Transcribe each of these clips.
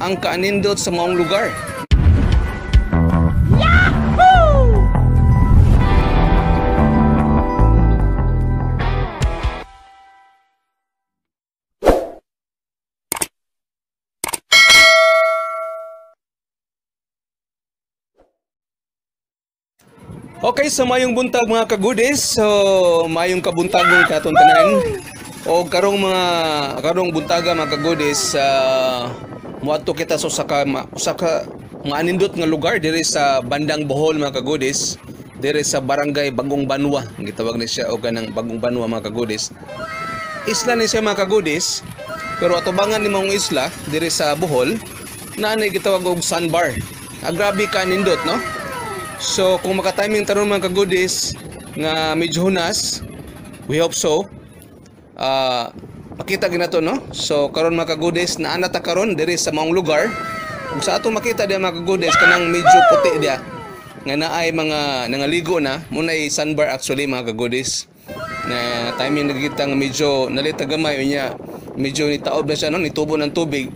ang kaanindot sa maong lugar. Okay, sa mayong buntag mga kagudis. So, mayong kabuntagong katong tanan. O karong mga karong buntaga mga kagudis sa muadto kita sa usa ka usa ka maanindot nga lugar diri sa bandang Bohol mga kagudis. Diri sa barangay Bagong Banwa. Gitawag ni siya og kanang Bagong Banwa mga kagudis. Isla ni siya mga kagudis. Pero atubangan ni mong isla diri sa Bohol na gitawag og sandbar. Ah, grabe ka nindot no? So kung makatiming taron mga kagudis nga medyo hunas, we hope so. Ah, makita gina to no. So karon mga kagudis na ana ta karon diri sa maong lugar. Kung sa ato makita diya mga kagudis kanang medyo puti diya nga naay mga nangaligo na munay sunbar actually mga kagudis na timing nagkita nga medyo nalita gamay unya medyo nitaob na siya no? Nitubo ng tubig.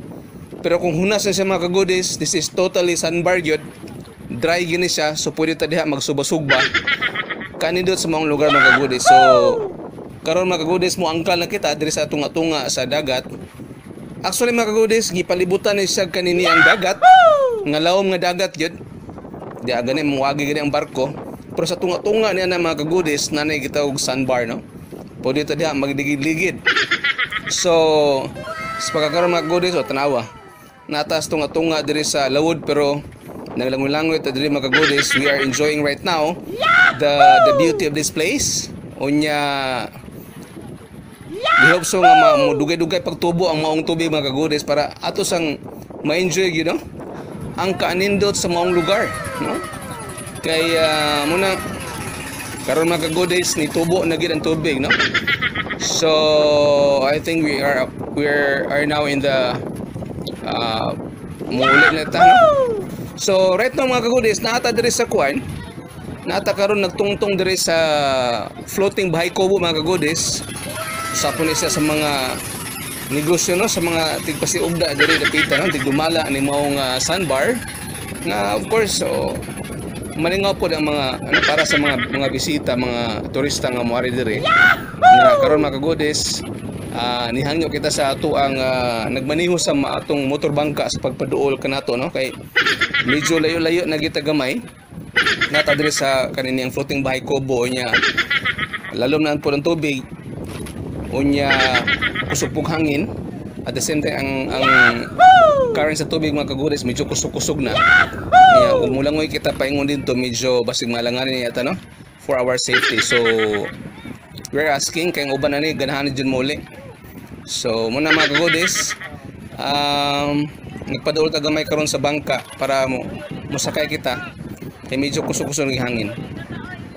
Pero kung hunas na siya mga kagudis this is totally sunbar gyud. Dry gini siya so pwede ta diha magsuba-sugba. Kanindot sa mga lugar mga kagudis so karon mga kagudis mo angkal na kita diri sa tunga-tunga sa dagat. Actually mga kagudis gipalibutan ni siya kanini ang dagat. Nga lawom nga dagat gyud di gani muwagi gani ang barko. Pero sa tunga-tunga niya na mga kagudis nanay kita og sandbar no? Pwede ta diha magligid-ligid. So sa pagkakaroon mga kagudis o tanawa. Natas tunga-tunga diri sa lawod pero naglangoy-langoy ta diri mga kagudis we are enjoying right now the the beauty of this place. Unya we hope so nga mo dugay-dugay pagtubo ang maong tubig mga kagudis para ato sang ma-enjoy you know ang kaanindot sa maong lugar no kaya muna karon mga kagudis ni tubo na gid ang tubig no so I think we are we are, now in the uh, muulit na ta no? So right now mga kagudis, naata diri sa kuan. Naata karon nagtungtong diri sa floating bahay kubo mga kagudis. Sa po ni siya sa mga negosyo no? Sa mga tigpasiugda diri dapita no? Tigdumala ni maong uh, sandbar. Na of course so malingaw po ang mga ano para sa mga mga bisita mga turista nga moari diri. Nga karon mga kagudis ah nihangyo kita sa ato ang ah, nagmaneho sa atong motor bangka sa pagpaduol kanato no? Kay medyo layo-layo na kita gamay. Nata diri sa kanini ang floating bahay kubo niya. Lalom na po ng tubig unya kusupog hangin. At the same time ang ang current sa tubig mga kaguris medyo kusog-kusog na. Kaya kung mulangoy kita paingon dito medyo basig malanganin niya no? For our safety. So we're asking kay uban na ni ganahan Jun muli. So muna mga kaguris um, nagpaduol ta gamay karon sa bangka para mo musakay kita. Kay medyo kusog-kusog ng hangin.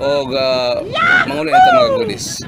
Og uh, mangulo na ta mga kaguris